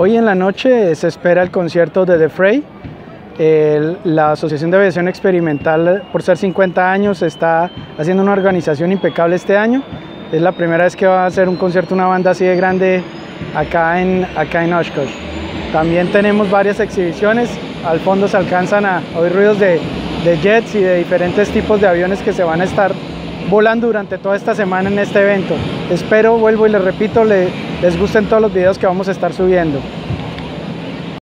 Hoy en la noche se espera el concierto de The Fray. la Asociación de Aviación Experimental, por ser 50 años, está haciendo una organización impecable este año. Es la primera vez que va a hacer un concierto una banda así de grande acá en, acá en Oshkosh. También tenemos varias exhibiciones. Al fondo se alcanzan a oír ruidos de, de jets y de diferentes tipos de aviones que se van a estar volando durante toda esta semana en este evento. Espero, vuelvo y les repito, les gusten todos los videos que vamos a estar subiendo.